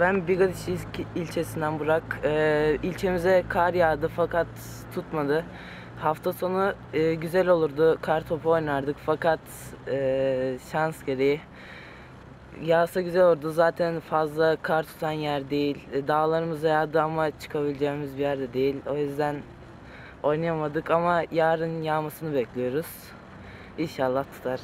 Ben Bigadiş ilçesinden Burak. Ee, ilçemize kar yağdı fakat tutmadı. Hafta sonu e, güzel olurdu. Kar topu oynardık fakat e, şans gereği yağsa güzel olurdu. Zaten fazla kar tutan yer değil. E, Dağlarımıza yağdı ama çıkabileceğimiz bir yerde değil. O yüzden oynayamadık ama yarın yağmasını bekliyoruz. İnşallah tutar.